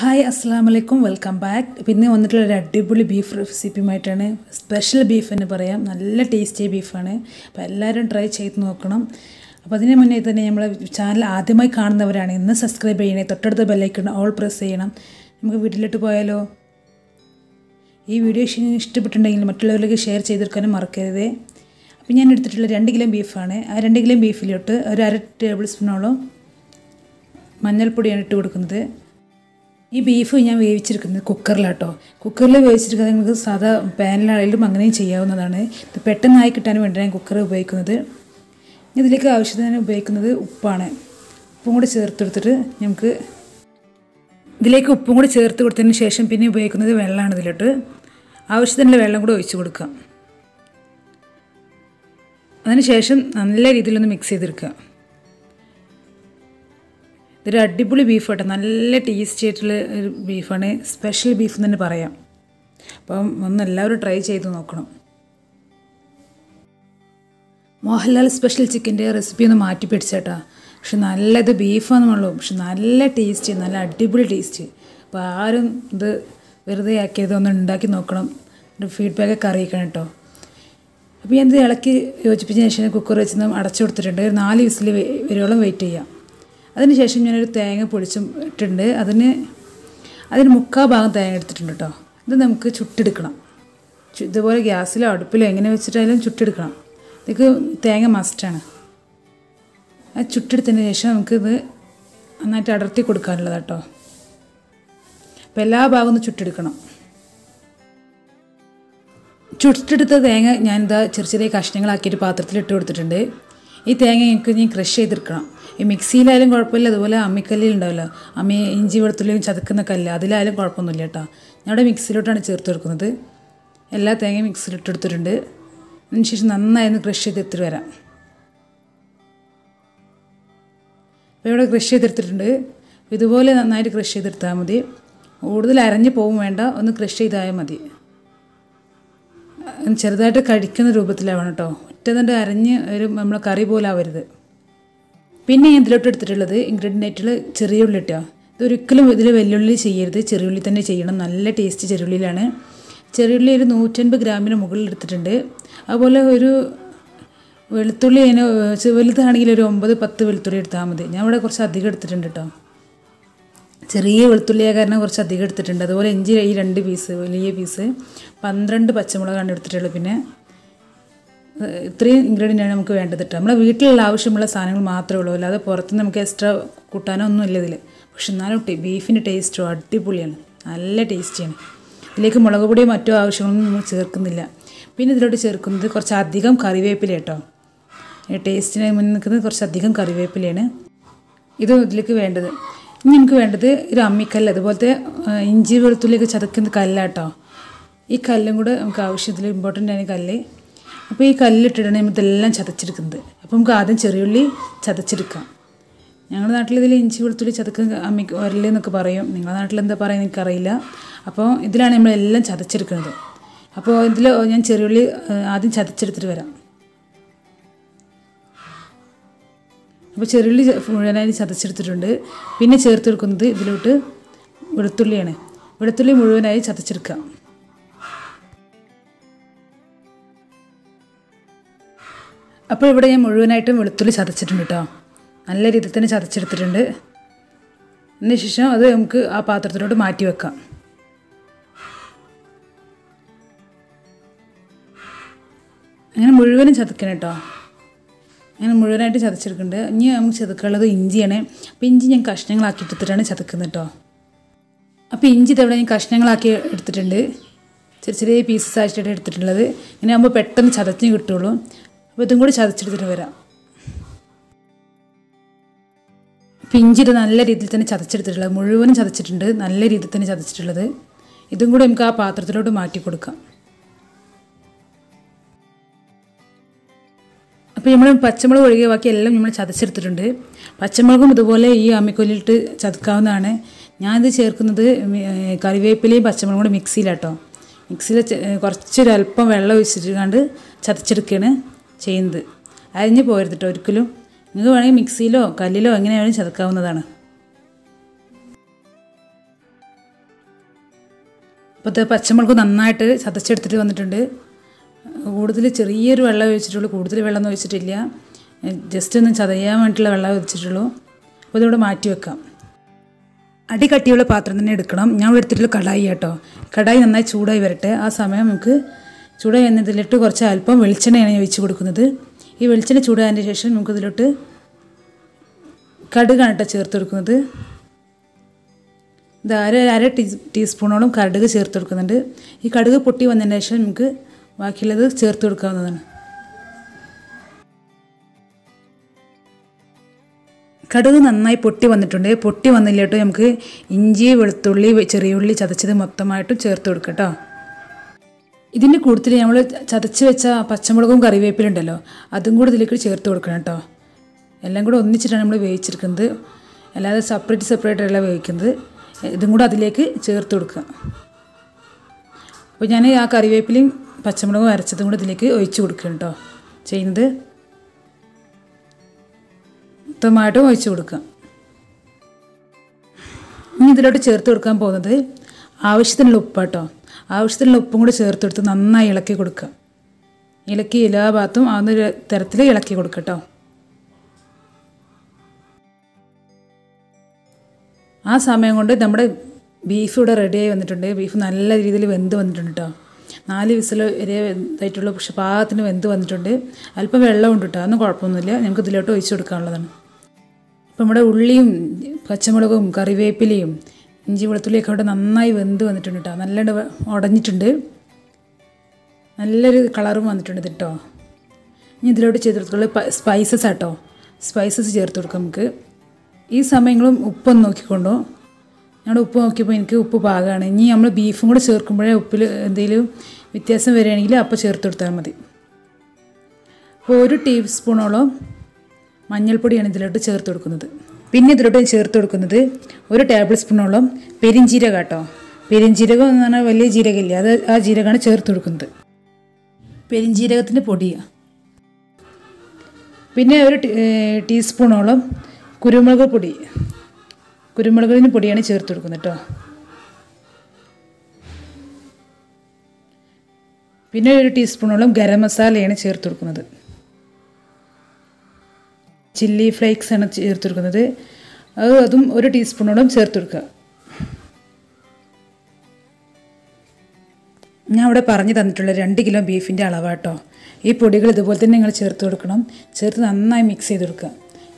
Hi അസ്സാം വലൈക്കും welcome back പിന്നെ വന്നിട്ടുള്ള ഒരു അടിപൊളി ബീഫ് റെസിപ്പിയുമായിട്ടാണ് സ്പെഷ്യൽ ബീഫ് എന്ന് പറയാം. നല്ല ടേസ്റ്റി ബീഫാണ് അപ്പോൾ എല്ലാവരും ട്രൈ ചെയ്ത് നോക്കണം. അപ്പോൾ അതിന് മുന്നേ തന്നെ നമ്മൾ ചാനൽ ആദ്യമായി കാണുന്നവരാണ് ഇന്ന് സബ്സ്ക്രൈബ് ചെയ്യണേ. തൊട്ടടുത്ത ബെല്ലൈക്കൺ ഓൾ പ്രസ് ചെയ്യണം. നമുക്ക് വീട്ടിലിട്ട് പോയാലോ? ഈ വീഡിയോ ഇഷ്ടപ്പെട്ടിട്ടുണ്ടെങ്കിൽ മറ്റുള്ളവരിലേക്ക് ഷെയർ ചെയ്തെടുക്കാനും മറക്കരുത്. അപ്പോൾ ഞാൻ എടുത്തിട്ടുള്ള രണ്ട് കിലോ ബീഫാണ് ആ രണ്ട് കിലോ ബീഫിലോട്ട് ഒരു അര ടേബിൾ സ്പൂണോളം മഞ്ഞൾപ്പൊടിയാണ് ഇട്ട് കൊടുക്കുന്നത്. ഈ ബീഫ് ഞാൻ വേവിച്ചെടുക്കുന്നത് കുക്കറിലാട്ടോ. കുക്കറിൽ വേവിച്ചെടുക്കുന്നത് നിങ്ങൾക്ക് സാധാ പാനിലാണെങ്കിലും അങ്ങനെയും ചെയ്യാവുന്നതാണ്. ഇത് പെട്ടെന്നായി കിട്ടാൻ വേണ്ടി ഞാൻ കുക്കർ ഉപയോഗിക്കുന്നത്. ഇതിലേക്ക് ആവശ്യത്തിന് ഉപയോഗിക്കുന്നത് ഉപ്പാണ്. ഉപ്പും കൂടി ചേർത്തെടുത്തിട്ട് നമുക്ക് ഇതിലേക്ക് ഉപ്പും കൂടി ചേർത്ത് കൊടുത്തതിന് ശേഷം പിന്നെ ഉപയോഗിക്കുന്നത് വെള്ളമാണ് ഇതിലോട്ട്. ആവശ്യത്തിനുള്ള വെള്ളം കൂടി ഒഴിച്ച് കൊടുക്കാം അതിനുശേഷം നല്ല രീതിയിലൊന്ന് മിക്സ് ചെയ്തെടുക്കുക. ഇതൊരു അടിപൊളി ബീഫ് കേട്ടോ നല്ല ടേസ്റ്റി ആയിട്ടുള്ള ഒരു ബീഫാണ് സ്പെഷ്യൽ ബീഫ് എന്ന് തന്നെ പറയാം. അപ്പം ഒന്ന് എല്ലാവരും ട്രൈ ചെയ്ത് നോക്കണം. മോഹൻലാൽ സ്പെഷ്യൽ ചിക്കന്റെ റെസിപ്പി ഒന്ന് മാറ്റി പിടിച്ചേട്ടാ. പക്ഷെ നല്ലത് ബീഫാണെന്നുള്ളൂ പക്ഷെ നല്ല ടേസ്റ്റ് നല്ല അടിപൊളി ടേസ്റ്റ് അപ്പോൾ ആരും ഇത് വെറുതെ ആക്കിയത് ഒന്ന് ഉണ്ടാക്കി നോക്കണം. ഫീഡ്ബാക്കൊക്കെ അറിയിക്കണം കേട്ടോ. അപ്പോൾ ഞാൻ ഇത് ഇളക്കി യോജിപ്പിച്ചതിന് ശേഷം കുക്കർ വെച്ച് അടച്ചു കൊടുത്തിട്ടുണ്ട്. ഒരു നാല് വിസിൽ വരുവോളം വെയിറ്റ് ചെയ്യാം. അതിനുശേഷം ഞാനൊരു തേങ്ങ പൊടിച്ചും ഇട്ടിട്ടുണ്ട്. അതിന് അതിന് മുക്കാൽ ഭാഗം തേങ്ങ എടുത്തിട്ടുണ്ട് കേട്ടോ ഇത് നമുക്ക് ചുട്ടെടുക്കണം. ഇതുപോലെ ഗ്യാസിലോ അടുപ്പിലോ എങ്ങനെ വെച്ചിട്ടായാലും ചുട്ടെടുക്കണം. ഇതൊക്കെ തേങ്ങ മസ്റ്റാണ് അത് ചുട്ടെടുത്തതിന് ശേഷം നമുക്കിത് നന്നായിട്ട് അടർത്തി കൊടുക്കാനുള്ളത് കേട്ടോ അപ്പോൾ എല്ലാ ഭാഗവും ഒന്ന് ചുട്ടെടുക്കണം. ചുട്ടെടുത്ത തേങ്ങ ഞാനിതാ ചെറിയ ചെറിയ കഷ്ണങ്ങളാക്കിയിട്ട് പാത്രത്തിൽ ഇട്ട് കൊടുത്തിട്ടുണ്ട്. ഈ തേങ്ങ എനിക്ക് ഇനി ക്രഷ് ചെയ്തെടുക്കണം. ഈ മിക്സിയിലായാലും കുഴപ്പമില്ല. അതുപോലെ അമ്മിക്കല്ലിൽ ഉണ്ടാവില്ല. അമ്മി ഇഞ്ചി വെളുത്തുള്ളിയും ചതക്കുന്ന കല്ല് അതിലായാലും കുഴപ്പമൊന്നുമില്ല കേട്ടോ. ഞങ്ങളുടെ മിക്സിയിലോട്ടാണ് ചേർത്ത് കൊടുക്കുന്നത്. എല്ലാ തേങ്ങയും മിക്സിയിലിട്ടെടുത്തിട്ടുണ്ട് അതിനുശേഷം നന്നായി ഒന്ന് ക്രഷ് ചെയ്തെടുത്തിട്ട് വരാം. അപ്പോൾ ഇവിടെ ക്രഷ് ചെയ്തെടുത്തിട്ടുണ്ട് ഇതുപോലെ നന്നായിട്ട് ക്രഷ് ചെയ്തെടുത്താൽ മതി. കൂടുതൽ അരഞ്ഞു പോകും വേണ്ട. ഒന്ന് ക്രഷ് ചെയ്താൽ മതി. ചെറുതായിട്ട് കഴിക്കുന്ന രൂപത്തിലാവണം കേട്ടോ. ഒറ്റ ഒറ്റതണ്ട് അരഞ്ഞ് ഒരു നമ്മൾ കറി പോലെ ആവരുത്. പിന്നെ ഇതിലോട്ട് എടുത്തിട്ടുള്ളത് ഇൻഗ്രീഡിയന്റ് ആയിട്ടുള്ള ചെറിയ ഉള്ളി ഇട്ടോ. ഇതൊരിക്കലും ഇതിൽ വെല്ലുള്ളി ചെയ്യരുത്. ചെറിയുള്ളി തന്നെ ചെയ്യണം. നല്ല ടേസ്റ്റ് ചെറിയുള്ളിയിലാണ് ചെറിയുള്ളി ഒരു നൂറ്റൻപത് ഗ്രാമിന് മുകളിൽ എടുത്തിട്ടുണ്ട്. അതുപോലെ ഒരു വെളുത്തുള്ളി അതിന് വലുതാണെങ്കിൽ ഒരു ഒമ്പത് പത്ത് വെളുത്തുള്ളി എടുത്താൽ മതി. ഞാൻ ഇവിടെ കുറച്ച് അധികം എടുത്തിട്ടുണ്ട് കേട്ടോ. ചെറിയ വെളുത്തുള്ളിയായ കാരണം കുറച്ച് അധികം എടുത്തിട്ടുണ്ട്. അതുപോലെ ഇഞ്ചി ഈ രണ്ട് പീസ് വലിയ പീസ് പന്ത്രണ്ട് പച്ചമുളകാണ് എടുത്തിട്ടുള്ളത് പിന്നെ. ഇത്രയും ഇൻഗ്രീഡിയന്റാണ് നമുക്ക് വേണ്ടത് നമ്മളെ വീട്ടിലുള്ള ആവശ്യമുള്ള സാധനങ്ങൾ മാത്രമേ ഉള്ളൂ. അല്ലാതെ പുറത്തുനിന്ന് നമുക്ക് എക്സ്ട്രാ കൂട്ടാനോ ഒന്നും ഇല്ല ഇതിൽ പക്ഷെ എന്നാലും ബീഫിന്റെ ടേസ്റ്റോ അടിപൊളിയാണ്. നല്ല ടേസ്റ്റിയാണ് ഇതിലേക്ക് മുളക് പൊടിയോ മറ്റോ ആവശ്യങ്ങളൊന്നും നമ്മൾ ചേർക്കുന്നില്ല. പിന്നെ ഇതിലോട്ട് ചേർക്കുന്നത് കുറച്ച് അധികം കറിവേപ്പില കേട്ടോ ടേസ്റ്റിന് മുന്നിൽ നിൽക്കുന്നത് കുറച്ച് അധികം കറിവേപ്പിലയാണ്. ഇത് ഇതിലേക്ക് വേണ്ടത്. ഇനി നമുക്ക് വേണ്ടത് ഒരു അമ്മിക്കല്ല് അതുപോലത്തെ ഇഞ്ചി വെളുത്തുള്ളിയൊക്കെ ചതക്കുന്ന കല്ലാട്ടോ ഈ കല്ലും കൂടെ നമുക്ക് ആവശ്യത്തിൽ ഇമ്പോർട്ടന്റ് ആണ് കല്ല് അപ്പോൾ ഈ കല്ലിട്ടിടണേ ഇതെല്ലാം ചതച്ചെടുക്കുന്നത്. അപ്പോൾ നമുക്ക് ആദ്യം ചെറിയുള്ളി ചതച്ചെടുക്കാം. ഞങ്ങളുടെ നാട്ടിൽ ഇതിൽ ഇഞ്ചി വെളുത്തുള്ളി ചതക്ക് അമ്മി ഉരൽ എന്നൊക്കെ പറയും. നിങ്ങളുടെ നാട്ടിൽ എന്താ പറയുക എനിക്കറിയില്ല. അപ്പോൾ ഇതിലാണ് നമ്മളെല്ലാം ചതച്ചെടുക്കുന്നത്. അപ്പോൾ ഇതിൽ ഞാൻ ചെറിയുള്ളി ആദ്യം ചതച്ചെടുത്തിട്ട് വരാം. അപ്പോൾ ചെറിയുള്ളി മുഴുവനായി ചതച്ചെടുത്തിട്ടുണ്ട്. പിന്നെ ചേർത്ത് കൊടുക്കുന്നത് ഇതിലോട്ട് വെളുത്തുള്ളിയാണ്. വെളുത്തുള്ളി മുഴുവനായി ചതച്ചെടുക്കുക അപ്പോൾ ഇവിടെ ഞാൻ മുഴുവനായിട്ടും വെളുത്തുള്ളി ചതച്ചിട്ടുണ്ട് കേട്ടോ. നല്ല രീതിയിൽ തന്നെ ചതച്ചെടുത്തിട്ടുണ്ട്. അതിന് ശേഷം അത് നമുക്ക് ആ പാത്രത്തിലോട്ട് മാറ്റി വെക്കാം. അങ്ങനെ മുഴുവനും ചതക്കണം കേട്ടോ. അങ്ങനെ മുഴുവനായിട്ട് ചതച്ചെടുക്കുന്നുണ്ട്. ഇനി നമുക്ക് ചതക്കാനുള്ളത് ഇഞ്ചിയാണ് അപ്പോൾ ഇഞ്ചി ഞാൻ കഷ്ണങ്ങളാക്കി എടുത്തിട്ടാണ് ചതക്കുന്നത് കേട്ടോ. അപ്പോൾ ഇഞ്ചി ഇതവിടെ ഞാൻ കഷ്ണങ്ങളാക്കി എടുത്തിട്ടുണ്ട്. ചെറിയ ചെറിയ പീസസ് ആയിട്ടാണ് എടുത്തിട്ടുള്ളത്. ഇങ്ങനെ ആകുമ്പോൾ പെട്ടെന്ന് ചതച്ചിന് കിട്ടുള്ളൂ. അപ്പോൾ ഇതും കൂടി ചതച്ചെടുത്തിട്ട് വരാം. പിഞ്ചിട്ട് നല്ല രീതിയിൽ തന്നെ ചതച്ചെടുത്തിട്ടുള്ളത്. മുഴുവനും ചതച്ചിട്ടുണ്ട്. നല്ല രീതിയിൽ തന്നെ ചതച്ചിട്ടുള്ളത്. ഇതും കൂടി നമുക്ക് ആ പാത്രത്തിലോട്ട് മാറ്റി കൊടുക്കാം. അപ്പോൾ നമ്മൾ പച്ചമുളക് ഒഴികെ ബാക്കി എല്ലാം നമ്മൾ ചതച്ചെടുത്തിട്ടുണ്ട്. പച്ചമുളകും ഇതുപോലെ ഈ അമ്മിക്കൊല്ലിട്ട് ചതക്കാവുന്നതാണ്. ഞാനിത് ചേർക്കുന്നത് കറിവേപ്പിലയും പച്ചമുളകും കൂടി മിക്സിയിലാട്ടോ മിക്സിയിൽ കുറച്ചൊരല്പം വെള്ളം ഒഴിച്ചിട്ട് കണ്ട് ചതച്ചെടുക്കുകയാണ് ചെയ്യുന്നത് അരിഞ്ഞ് പോരുത് കേട്ടോ ഒരിക്കലും. നിങ്ങൾക്ക് വേണമെങ്കിൽ മിക്സിയിലോ കല്ലിലോ എങ്ങനെ ചതക്കാവുന്നതാണ്. അപ്പോൾ ഇത് പച്ചമുളക് നന്നായിട്ട് ചതച്ചെടുത്തിട്ട് വന്നിട്ടുണ്ട്. കൂടുതൽ ചെറിയൊരു വെള്ളം ഒഴിച്ചിട്ടുള്ളൂ. കൂടുതൽ വെള്ളം ഒന്നും ഒഴിച്ചിട്ടില്ല. ജസ്റ്റ് ഒന്ന് ചതയാൻ വേണ്ടിയിട്ടുള്ള വെള്ളം ഒഴിച്ചിട്ടുള്ളൂ. അപ്പോൾ ഇതിവിടെ മാറ്റി വെക്കാം. അടി കട്ടിയുള്ള പാത്രം തന്നെ എടുക്കണം. ഞാൻ എടുത്തിട്ടുള്ള കടായി കേട്ടോ കടായി നന്നായി ചൂടായി വരട്ടെ. ആ സമയം നമുക്ക് ചൂടായി എന്നതിലിട്ട് കുറച്ച് അല്പം വെളിച്ചെണ്ണയാണ് ഞാൻ വെച്ച് കൊടുക്കുന്നത്. ഈ വെളിച്ചെണ്ണ ചൂടായതിന് ശേഷം നമുക്ക് ഇതിലോട്ട് കടുകാണ് കേട്ടോ ചേർത്ത് കൊടുക്കുന്നത്. ഇത് അര അര ടീ ടീസ്പൂണോളം കടുക് ചേർത്ത് കൊടുക്കുന്നുണ്ട്. ഈ കടുക് പൊട്ടി വന്നതിന് ശേഷം നമുക്ക് ബാക്കിയുള്ളത് ചേർത്ത് കൊടുക്കാവുന്നതാണ്. കടുക് നന്നായി പൊട്ടി വന്നിട്ടുണ്ട്. പൊട്ടി വന്നില്ലേട്ടോ നമുക്ക് ഇഞ്ചി വെളുത്തുള്ളി ചെറിയുള്ളി ചതച്ചത് മൊത്തമായിട്ടും ചേർത്ത് കൊടുക്കാം കേട്ടോ. ഇതിന്റെ കൂടുതൽ നമ്മൾ ചതച്ച് വെച്ച പച്ചമുളകും കറിവേപ്പിലുണ്ടല്ലോ അതും കൂടി ഇതിലേക്ക് ചേർത്ത് കൊടുക്കണം കേട്ടോ. എല്ലാം കൂടെ ഒന്നിച്ചിട്ടാണ് നമ്മൾ വേവിച്ചെടുക്കുന്നത്. അല്ലാതെ സെപ്പറേറ്റ് സെപ്പറേറ്റ് അല്ല വേവിക്കുന്നത്. ഇതും കൂടെ അതിലേക്ക് ചേർത്ത് കൊടുക്കുക. അപ്പോൾ ഞാൻ ആ കറിവേപ്പിലയും പച്ചമുളകും അരച്ചതും കൂടെ ഇതിലേക്ക് ഒഴിച്ച് കൊടുക്കണം കേട്ടോ ചെയ്യുന്നത്. മൊത്തമായിട്ടും ഒഴിച്ച് കൊടുക്കുക. ഇനി ഇതിലോട്ട് ചേർത്ത് കൊടുക്കാൻ പോകുന്നത് ആവശ്യത്തിനുള്ള ഉപ്പാട്ടോ. ആവശ്യത്തിനുള്ള ഉപ്പും കൂടി ചേർത്തെടുത്ത് നന്നായി ഇളക്കി കൊടുക്കുക. ഇളക്കി എല്ലാ ഭാഗത്തും ആ ഒരു തരത്തിൽ ഇളക്കി കൊടുക്കുക കേട്ടോ ആ സമയം കൊണ്ട് നമ്മുടെ ബീഫ് ഇവിടെ റെഡിയായി വന്നിട്ടുണ്ട്. ബീഫ് നല്ല രീതിയിൽ വെന്ത് വന്നിട്ടുണ്ട് കേട്ടോ നാല് വിസിൽ വരെ ഇതായിട്ടുള്ളൂ. പക്ഷെ പാകത്തിന് വെന്ത് വന്നിട്ടുണ്ട്. അല്പം വെള്ളമുണ്ട് കേട്ടോ അതൊന്നും കുഴപ്പമൊന്നുമില്ല. നമുക്ക് ഇതിലോട്ട് ഒഴിച്ചു കൊടുക്കാനുള്ളതാണ്. ഇപ്പം നമ്മുടെ ഉള്ളിയും പച്ചമുളകും കറിവേപ്പിലയും ഇഞ്ചി വെളുത്തുള്ളിയൊക്കെ അവിടെ നന്നായി വെന്ത് വന്നിട്ടുണ്ട് കേട്ടോ നല്ലോണം ഉടഞ്ഞിട്ടുണ്ട്. നല്ലൊരു കളറും വന്നിട്ടുണ്ട് കേട്ടോ ഇനി ഇതിലോട്ട് ചേർത്ത് സ്പൈസസ് ആട്ടോ. സ്പൈസസ് ചേർത്ത് കൊടുക്കാം നമുക്ക്. ഈ സമയങ്ങളും ഉപ്പൊന്ന് നോക്കിക്കൊണ്ടു. ഞങ്ങളുടെ ഉപ്പ് നോക്കിയപ്പോൾ എനിക്ക് ഉപ്പ് പാകമാണ് ഇനി നമ്മൾ ബീഫും കൂടെ ചേർക്കുമ്പോഴേ ഉപ്പിൽ എന്തെങ്കിലും വ്യത്യാസം വരികയാണെങ്കിൽ അപ്പോൾ ചേർത്ത് കൊടുത്താൽ മതി. അപ്പോൾ ഒരു ടീസ്പൂണോളം മഞ്ഞൾപ്പൊടിയാണ് ഇതിലോട്ട് ചേർത്ത് കൊടുക്കുന്നത്. പിന്നെ ഇതിലോട്ട് ചേർത്ത് കൊടുക്കുന്നത് ഒരു ടേബിൾ സ്പൂണോളം പെരിഞ്ചീരക കേട്ടോ പെരിഞ്ചീരകം എന്ന് പറഞ്ഞാൽ വലിയ ജീരകമില്ലേ അത് ആ ജീരകമാണ് ചേർത്ത് കൊടുക്കുന്നത്. പെരിഞ്ചീരകത്തിന്റെ പൊടിയാണ് പിന്നെ ഒരു ടീസ്പൂണോളം കുരുമുളക് പൊടി. കുരുമുളകിന് പൊടിയാണ് ചേർത്ത് കൊടുക്കുന്നത് കേട്ടോ. പിന്നെ ഒരു ടീസ്പൂണോളം ഗരം മസാലയാണ് ചേർത്ത് കൊടുക്കുന്നത്. ചില്ലി ഫ്ലേക്സ് ആണ് ചേർത്ത് കൊടുക്കുന്നത് അത് അതും ഒരു ടീസ്പൂണോളം ചേർത്ത് കൊടുക്കുക ഞാൻ അവിടെ പറഞ്ഞു തന്നിട്ടുള്ള രണ്ട് കിലോ ബീഫിന്റെ അളവാട്ടോ. ഈ പൊടികൾ ഇതുപോലെ തന്നെ നിങ്ങൾ ചേർത്ത് കൊടുക്കണം. ചേർത്ത് നന്നായി മിക്സ് ചെയ്ത് കൊടുക്കുക.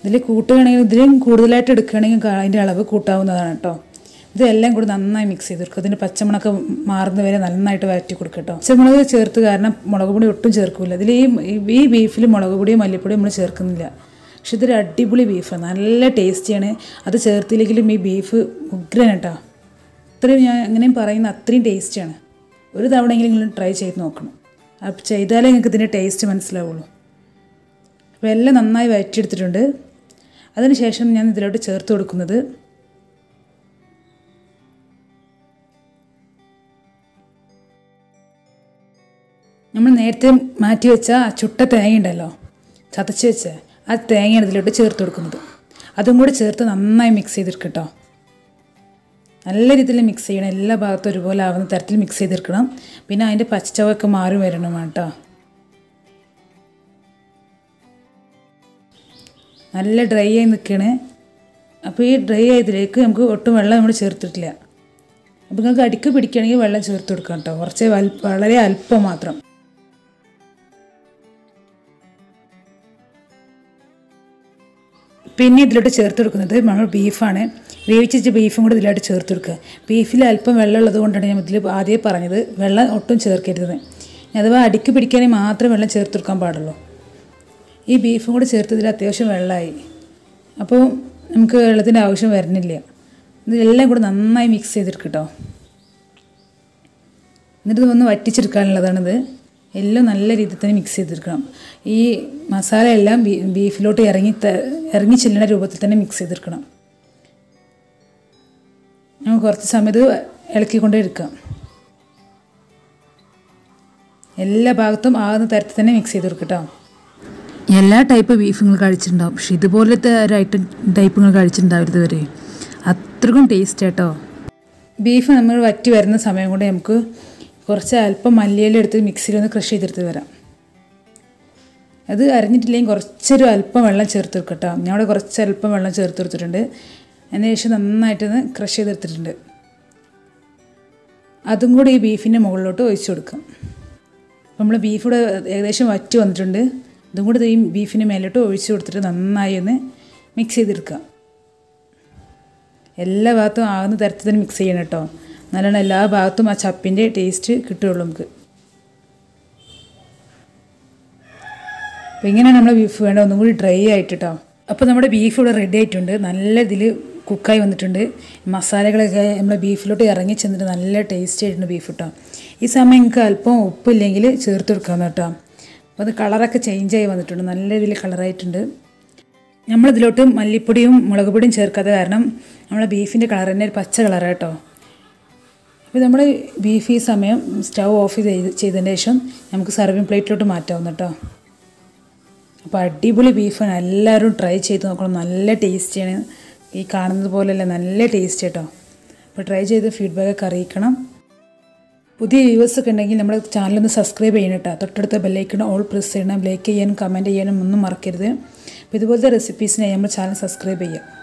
ഇതിൽ കൂട്ടുകയാണെങ്കിൽ ഇതിലും കൂടുതലായിട്ട് എടുക്കുകയാണെങ്കിൽ അതിന്റെ അളവ് കൂട്ടാവുന്നതാണ് കേട്ടോ ഇതെല്ലാം കൂടി നന്നായി മിക്സ് ചെയ്ത് കൊടുക്കുക. ഇതിന്റെ പച്ചമുളക് മാറുന്ന വരെ നന്നായിട്ട് വരറ്റി കൊടുക്കുക കേട്ടോ പച്ചമുളക് ചേർത്ത് കാരണം മുളക് പൊടി ഒട്ടും ചേർക്കില്ല ഇതിൽ ഈ ഈ ബീഫിൽ മുളക് പൊടിയും മല്ലിപ്പൊടിയും നമ്മൾ ചേർക്കുന്നില്ല. പക്ഷെ ഇതൊരു അടിപൊളി ബീഫാണ് നല്ല ടേസ്റ്റിയാണ് അത് ചേർത്തില്ലെങ്കിലും ഈ ബീഫ് ഉഗ്രൻ കേട്ടോ അത്രയും ഞാൻ അങ്ങനെയും പറയുന്ന അത്രയും ടേസ്റ്റിയാണ് ഒരു തവണയെങ്കിലും നിങ്ങൾ ട്രൈ ചെയ്ത് നോക്കണം. അപ്പോൾ ചെയ്താലേ നിങ്ങൾക്ക് ഇതിന്റെ ടേസ്റ്റ് മനസ്സിലാവുള്ളൂ. അപ്പോൾ എല്ലാം നന്നായി വഴറ്റിയെടുത്തിട്ടുണ്ട്. അതിനുശേഷം ഞാൻ ഇതിലോട്ട് ചേർത്ത് കൊടുക്കുന്നത് നമ്മൾ നേരത്തെ മാറ്റി വെച്ച ആ ചുട്ട തേങ്ങ ഉണ്ടല്ലോ. ചതച്ച് വെച്ച ആ തേങ്ങയാണ് ഇതിലോട്ട് ചേർത്ത് കൊടുക്കുന്നത്. അതും കൂടി ചേർത്ത് നന്നായി മിക്സ് ചെയ്തെടുക്കുക കേട്ടോ നല്ല രീതിയിൽ മിക്സ് ചെയ്യണം. എല്ലാ ഭാഗത്തും ഒരുപോലെ ആവുന്ന തരത്തിൽ മിക്സ് ചെയ്തെടുക്കണം. പിന്നെ അതിന്റെ പച്ചച്ചവൊക്കെ മാറി വരണം കേട്ടോ നല്ല ഡ്രൈ ആയി നിൽക്കണേ. അപ്പോൾ ഈ ഡ്രൈ ആയതിലേക്ക് നമുക്ക് ഒട്ടും വെള്ളം നമ്മൾ ചേർത്തിട്ടില്ല. അപ്പോൾ നിങ്ങൾക്ക് അടിക്ക് പിടിക്കുകയാണെങ്കിൽ വെള്ളം ചേർത്ത് കൊടുക്കാം കേട്ടോ. കുറച്ച് വളരെ അല്പം മാത്രം. പിന്നെ ഇതിലോട്ട് ചേർത്ത് കൊടുക്കുന്നത് നമ്മൾ ബീഫാണ്. വേവിച്ചിച്ച് ബീഫും കൂടി ഇതിലോട്ട് ചേർത്ത് കൊടുക്കുക ബീഫിൽ അല്പം വെള്ളം ഉള്ളത് കൊണ്ടാണ് ഞാൻ ഇതിൽ ആദ്യം പറഞ്ഞത്. വെള്ളം ഒട്ടും ചേർക്കരുത്. അഥവാ അടിക്ക് പിടിക്കാൻ മാത്രം വെള്ളം ചേർത്ത് കൊടുക്കാൻ പാടുള്ളൂ. ഈ ബീഫും കൂടി ചേർത്തതിൽ അത്യാവശ്യം വെള്ളമായി അപ്പോൾ നമുക്ക് വെള്ളത്തിന്റെ ആവശ്യം വരുന്നില്ല ഇതെല്ലാം കൂടി നന്നായി മിക്സ് ചെയ്തെടുക്കട്ടോ എന്നിട്ട് ഒന്ന് വറ്റിച്ചെടുക്കാനുള്ളതാണിത്. എല്ലാം നല്ല രീതിയിൽ തന്നെ മിക്സ് ചെയ്തെടുക്കണം. ഈ മസാല എല്ലാം ബീഫിലോട്ട് ഇറങ്ങി ഇറങ്ങി ചെല്ലുന്ന രൂപത്തിൽ തന്നെ മിക്സ് ചെയ്തെടുക്കണം. നമുക്ക് കുറച്ച് സമയത്ത് ഇളക്കിക്കൊണ്ടേ എടുക്കാം. എല്ലാ ഭാഗത്തും ആകുന്ന തരത്തിൽ തന്നെ മിക്സ് ചെയ്ത് കൊടുക്കട്ടോ എല്ലാ ടൈപ്പ് ബീഫ് നിങ്ങൾ കഴിച്ചിട്ടുണ്ടാവും. പക്ഷെ ഇതുപോലത്തെ ഒരു ഐറ്റം ടൈപ്പ് നിങ്ങൾ കഴിച്ചിട്ടുണ്ടാവരുത് വരെ അത്രക്കും ടേസ്റ്റ് കേട്ടോ ബീഫ് നമ്മൾ വറ്റി വരുന്ന സമയം കൊണ്ട് നമുക്ക് കുറച്ച് അല്പം മല്ലിയില എടുത്ത് മിക്സിയിൽ ഒന്ന് ക്രഷ് ചെയ്തെടുത്ത് വരാം അത് അരിഞ്ഞിട്ടില്ലെങ്കിൽ കുറച്ചൊരു അല്പം വെള്ളം ചേർത്ത് കേട്ടോ ഞാൻ ഇവിടെ കുറച്ച് അല്പം വെള്ളം ചേർത്ത് കൊടുത്തിട്ടുണ്ട്. അതിന് ശേഷം നന്നായിട്ടൊന്ന് ക്രഷ് ചെയ്തെടുത്തിട്ടുണ്ട്. അതും കൂടി ഈ ബീഫിന്റെ മുകളിലോട്ട് ഒഴിച്ചു കൊടുക്കാം. നമ്മൾ ബീഫ് ഇവിടെ ഏകദേശം വറ്റി വന്നിട്ടുണ്ട്. ഇതും കൂടി ഈ ബീഫിന്റെ മേലോട്ട് ഒഴിച്ചു കൊടുത്തിട്ട് നന്നായി ഒന്ന് മിക്സ് ചെയ്തെടുക്കുക എല്ലാ ഭാഗത്തും ആകുന്ന തരത്തിൽ തന്നെ മിക്സ് ചെയ്യണം കേട്ടോ നല്ലോണം എല്ലാ ഭാഗത്തും ആ ചപ്പിന്റെ ടേസ്റ്റ് കിട്ടുകയുള്ളൂ നമുക്ക്. അപ്പോൾ ഇങ്ങനെയാണ് നമ്മൾ ബീഫ് വേണ്ടത്. ഒന്നും കൂടി ഡ്രൈ ആയിട്ട് കേട്ടോ അപ്പോൾ നമ്മുടെ ബീഫ് ഇവിടെ റെഡി ആയിട്ടുണ്ട്. നല്ല ഇതിൽ കുക്കായി വന്നിട്ടുണ്ട്. മസാലകളൊക്കെ നമ്മുടെ ബീഫിലോട്ട് ഇറങ്ങി ചെന്നിട്ട് നല്ല ടേസ്റ്റ് ആയിട്ടുണ്ട് ബീഫ് കേട്ടോ ഈ സമയം നിങ്ങൾക്ക് അല്പം ഉപ്പില്ലെങ്കിൽ ചേർത്ത് കൊടുക്കാമെന്ന് കേട്ടോ. അപ്പോൾ അത് കളറൊക്കെ ചേഞ്ച് ആയി വന്നിട്ടുണ്ട്. നല്ല രീതിയിൽ കളറായിട്ടുണ്ട് നമ്മളിതിലോട്ട് മല്ലിപ്പൊടിയും മുളക് പൊടിയും ചേർക്കാത്ത കാരണം നമ്മളെ ബീഫിന്റെ കളർ തന്നെ ഒരു പച്ച കളറാണ് കേട്ടോ. അപ്പോൾ നമ്മൾ ബീഫ് ഈ സമയം സ്റ്റൗ ഓഫ് ചെയ്ത് ചെയ്തതിന് ശേഷം നമുക്ക് സർവിങ് പ്ലേറ്റിലോട്ട് മാറ്റാവുന്ന കേട്ടോ അപ്പോൾ അടിപൊളി ബീഫാണ് എല്ലാവരും ട്രൈ ചെയ്ത് നോക്കണം. നല്ല ടേസ്റ്റിയാണ് ഈ കാണുന്നത് പോലെയല്ല നല്ല ടേസ്റ്റ് കേട്ടോ അപ്പോൾ ട്രൈ ചെയ്ത് ഫീഡ്ബാക്കൊക്കെ അറിയിക്കണം. പുതിയ വ്യൂവേഴ്സ് ഒക്കെ ഉണ്ടെങ്കിൽ നമ്മുടെ ചാനലൊന്ന് സബ്സ്ക്രൈബ് ചെയ്യണം കേട്ടോ തൊട്ടടുത്ത ബെല്ലൈക്കണം ഓൾ പ്രസ് ചെയ്യണം. ലൈക്ക് ചെയ്യാനും കമന്റ് ചെയ്യാനും ഒന്നും മറക്കരുത്. അപ്പോൾ ഇതുപോലത്തെ റെസിപ്പീസിനായി നമ്മൾ ചാനൽ സബ്സ്ക്രൈബ് ചെയ്യുക